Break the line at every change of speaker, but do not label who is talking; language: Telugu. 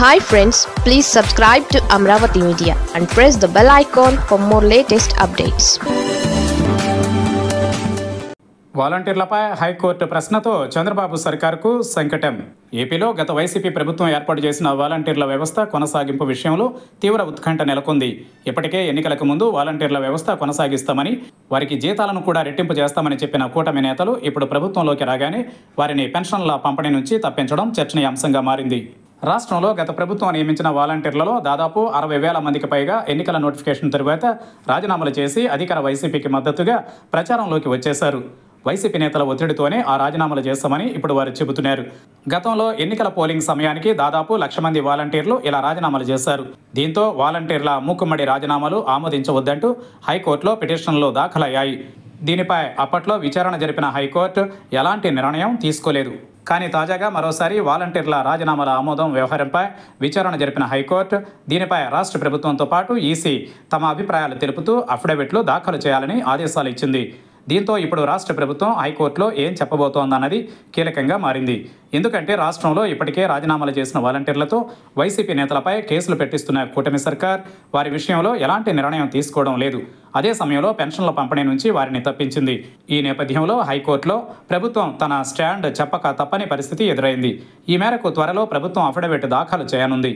Hi friends please subscribe to Amaravati media and press the bell icon for more latest updates
వాలంటీర్లపై high court ప్రశ్నతో చంద్రబాబు సర్కార్కు సంకటం. ఏపీలో గత వైసీపీ ప్రభుత్వం ఏర్పాటు చేసిన వాలంటీర్ల వ్యవస్థ కొనసాగింపు విషయంలో తీవ్ర ఉత్కంఠ నెలకొంది. ఇప్పటికే ఎన్నికలకు ముందు వాలంటీర్ల వ్యవస్థ కొనసాగిస్తామని వారికి జీతాలను కూడా రెట్టింపు చేస్తామని చెప్పిన కూటమి నేతలు ఇప్పుడు ప్రభుత్వంలోకి రాగానే వారిని పెన్షన్ల పంపిణీ నుంచి తప్పించడం చర్చనీయాంశంగా మారింది. రాష్ట్రంలో గత ప్రభుత్వం నియమించిన వాలంటీర్లలో దాదాపు అరవై వేల మందికి పైగా ఎన్నికల నోటిఫికేషన్ తరువాత రాజీనామాలు చేసి అధికార వైసీపీకి మద్దతుగా ప్రచారంలోకి వచ్చేశారు. వైసీపీ నేతల ఒత్తిడితోనే ఆ రాజీనామాలు చేస్తామని ఇప్పుడు వారు చెబుతున్నారు. గతంలో ఎన్నికల పోలింగ్ సమయానికి దాదాపు లక్ష మంది వాలంటీర్లు ఇలా రాజీనామాలు చేశారు. దీంతో వాలంటీర్ల మూకుమ్మడి రాజీనామాలు ఆమోదించవద్దంటూ హైకోర్టులో పిటిషన్లు దాఖలయ్యాయి. దీనిపై అప్పట్లో విచారణ జరిపిన హైకోర్టు ఎలాంటి నిర్ణయం తీసుకోలేదు. కానీ తాజాగా మరోసారి వాలంటీర్ల రాజీనామాల ఆమోదం వ్యవహారంపై విచారణ జరిపిన హైకోర్టు దీనిపై రాష్ట్ర ప్రభుత్వంతో పాటు ఈసీ తమ అభిప్రాయాలు తెలుపుతూ అఫిడవిట్లు దాఖలు చేయాలని ఆదేశాలు ఇచ్చింది. దీంతో ఇప్పుడు రాష్ట్ర ప్రభుత్వం హైకోర్టులో ఏం చెప్పబోతోందన్నది కీలకంగా మారింది. ఎందుకంటే రాష్ట్రంలో ఇప్పటికే రాజీనామాలు చేసిన వాలంటీర్లతో వైసీపీ నేతలపై కేసులు పెట్టిస్తున్న కూటమి సర్కార్ వారి విషయంలో ఎలాంటి నిర్ణయం తీసుకోవడం లేదు. అదే సమయంలో పెన్షన్ల పంపిణీ నుంచి వారిని తప్పించింది. ఈ నేపథ్యంలో హైకోర్టులో ప్రభుత్వం తన స్టాండ్ చెప్పక తప్పని పరిస్థితి ఎదురైంది. ఈ మేరకు త్వరలో ప్రభుత్వం అఫిడవిట్ దాఖలు చేయనుంది.